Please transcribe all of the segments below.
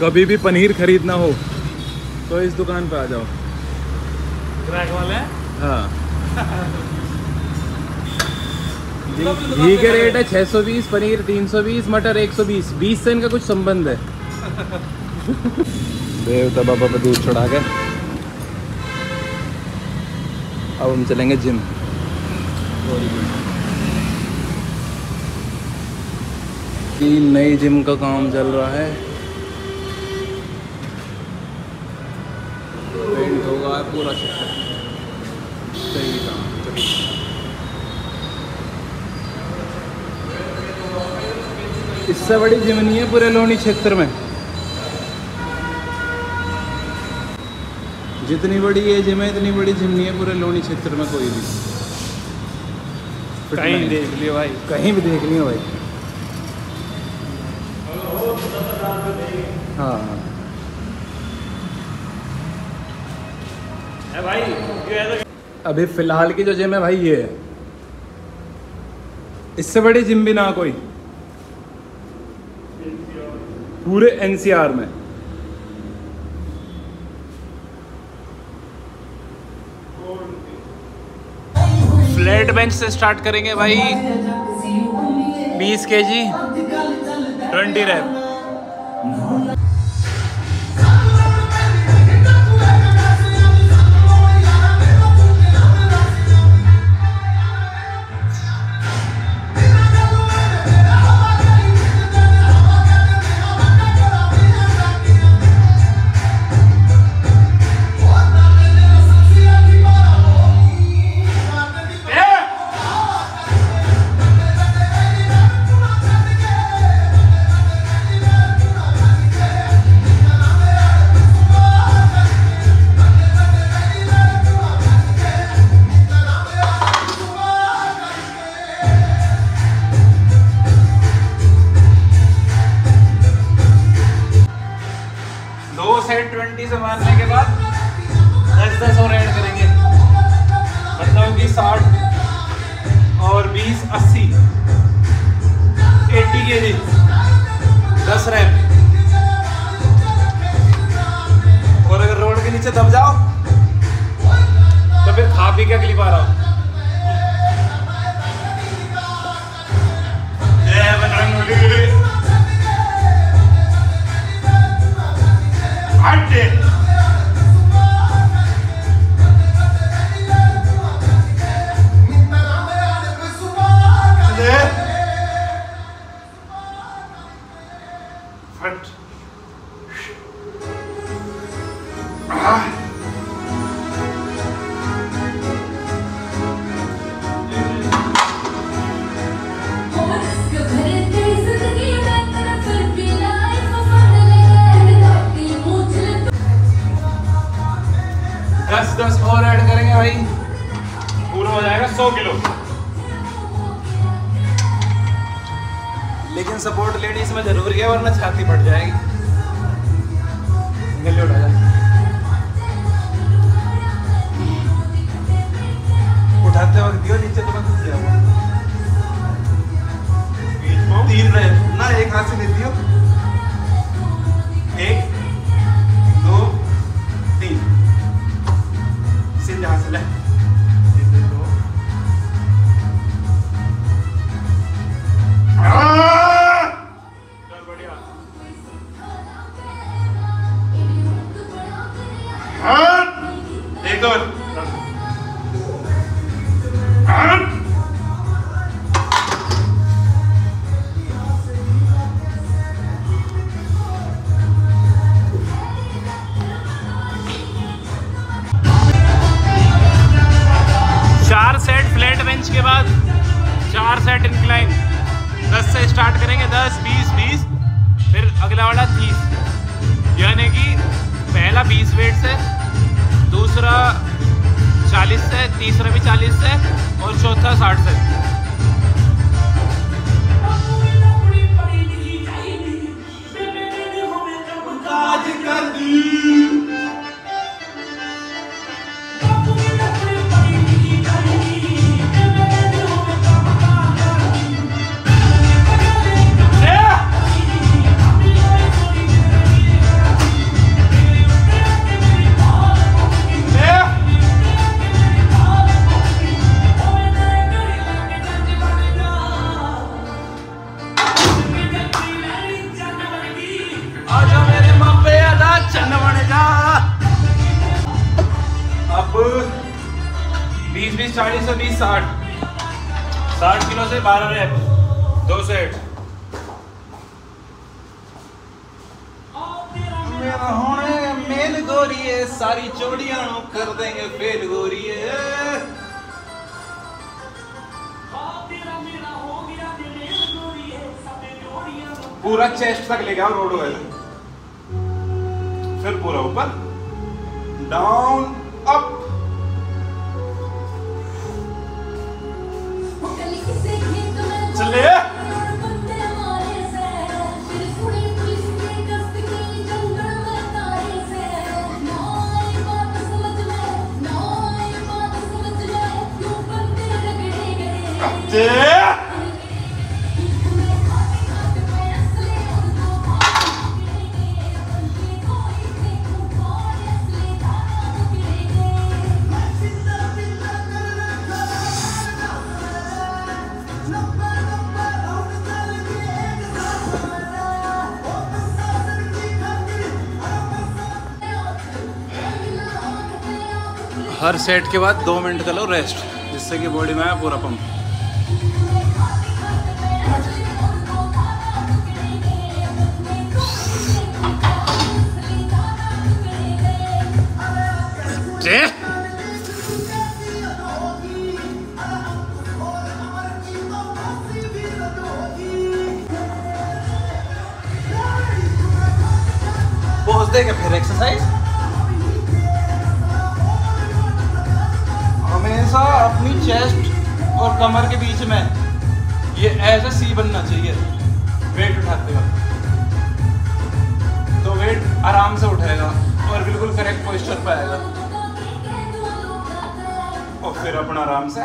कभी भी पनीर खरीदना हो तो इस दुकान पे आ जाओ। ट्रैक वाले? हाँ। घी के रेट है 620 पनीर 320 मटर 120 20 से इनका कुछ संबंध है। देवता बाबा पे दूध चढ़ा के। अब हम चलेंगे जिम। तीन नई जिम का काम चल रहा है। पूरा क्षेत्र सही काम इससे बड़ी जिम नहीं है पूरे लोनी क्षेत्र में। जितनी बड़ी ये जिम है इतनी बड़ी जिमनी है पूरे लोनी क्षेत्र में कोई भी। कहीं देख लियो भाई। कहीं भी देख लियो भाई। हाँ। भाई अभी फ़िलहाल की जो जिम है भाई ये है। इससे बड़ी जिम भी ना कोई। पूरे एनसीआर में। फ्लैट बेंच से स्टार्ट करेंगे भाई। 20 के जी ट्वेंटी रैप साठ और बीस अस्सी। एट्टी के जी। दस रैप और अगर रोड के नीचे दब जाओ तो फिर खा पी के अगली बार आओ। दस दस और ऐड करेंगे भाई। पूरा हो जाएगा सौ किलो। लेकिन सपोर्ट लेडीज़ में ज़रूरी है वरना छाती फट जाएगी। गले उठा जा। उठाते वक्त दियो नीचे तो मत तीन रहे। ना एक हाथ से दे दियो। करेंगे दस, बीस बीस, फिर अगला वाला तीस। यानी कि पहला 20 वेट से, दूसरा 40 से, तीसरा भी 40 से और चौथा 60 से। आजा 20 20 40 से 20 60 60 किलो से 12 रैप। दो सेट। मेरा गोरीए सारी चोड़ियाँ कर देंगे फेल पूरा चेस्ट तक ले गया रोड फिर पूरा ऊपर। डाउन अप चले जे हर सेट के बाद दो मिनट का लो रेस्ट जिससे कि बॉडी में आए पूरा पंप पहुँच देगा फिर एक्सरसाइज हमेशा अपनी चेस्ट और कमर के बीच में। ये ऐसा सी बनना चाहिए। वेट उठाते वक्त। तो वेट आराम से उठेगा और बिल्कुल करेक्ट पोस्टर पर आएगा। और फिर अपना आराम से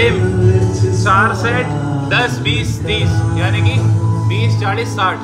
सेम चार सेट दस बीस तीस यानी कि बीस चालीस साठ।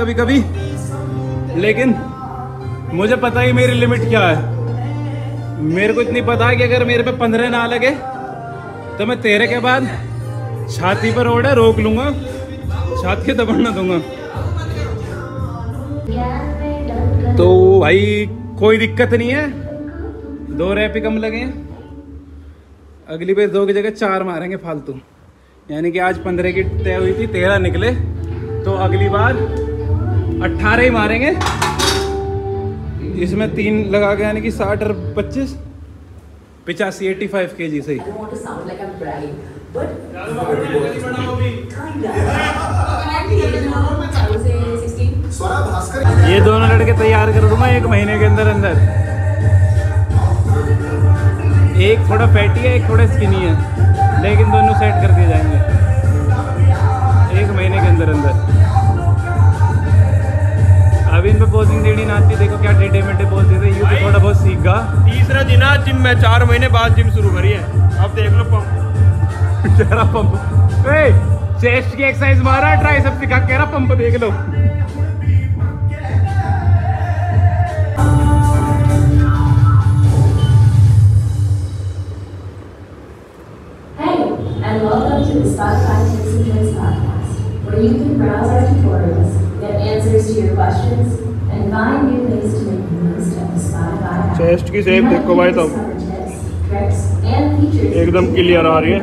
कभी कभी लेकिन मुझे पता ही मेरी लिमिट क्या है। मेरे को इतनी पता है कि अगर मेरे पे पंद्रह ना लगे तो मैं तेरे के बाद छाती पर ओढ़े, रोक लूँगा, छाती दबड़ना दूँगा। तो भाई, कोई दिक्कत नहीं है। दो रैप कम लगे हैं। अगली बार दो की जगह चार मारेंगे फालतू। यानी कि आज पंद्रह की तय हुई थी, तेरह निकले तो अगली बार अट्ठारह ही मारेंगे। इसमें तीन लगा के यानी कि साठ और पच्चीस। पिचासी एटी फाइव के जी say 16. ये दोनों लड़के तैयार कर दूँगा एक महीने के अंदर अंदर। एक थोड़ा फैटी है एक थोड़ा स्किनी है। लेकिन दोनों सेट कर दिए जाएँगे। एक महीने के अंदर अंदर। पोजिंग देनी ना आती देखो क्या टेढ़े मेढ़े बोलते थे यू तो थोड़ा बहुत सीख गा तीसरा दिन आज जिम में चार महीने बाद जिम शुरू करी है अब देख लो पंप तेरा पंप चेस्ट की एक्सरसाइज मारा ट्राई सब सिखा कह रहा पंप देख लो Hey, and welcome to the Spotify Tips and Tricks podcast, where you can browse our tutorials, get answers to your questions, test की सेब देखो भाई तब एकदम क्लियर आ रही है।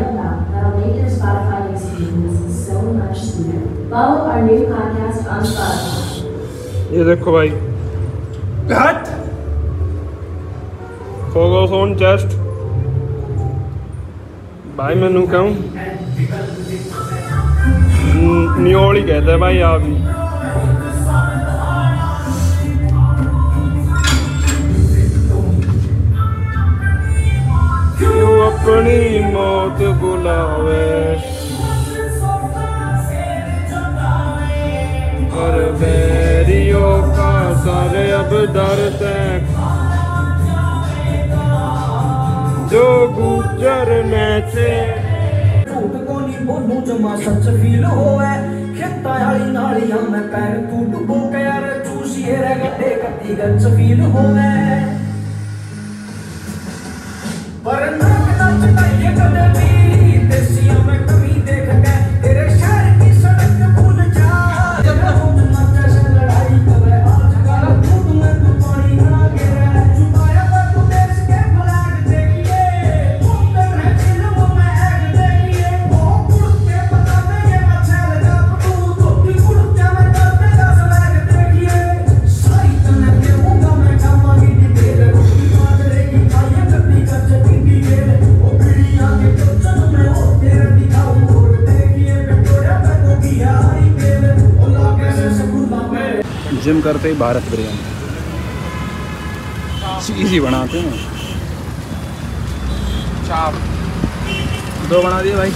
ये देखो भाई। ऑन चेस्ट भाई मैं क्यों? Hmm, न्योली कहते भाई आप भी अपनी मौत बुलावे। हर बैरियों का सर अब दर जो गुजर में से झूठ को सच फील होवे में पैर टूट चूसिए गच फील होवे पर ना जिम करते ही भारत बिरयानी। चीज़ बनाते हैं। चाप दो बना दिए भाई।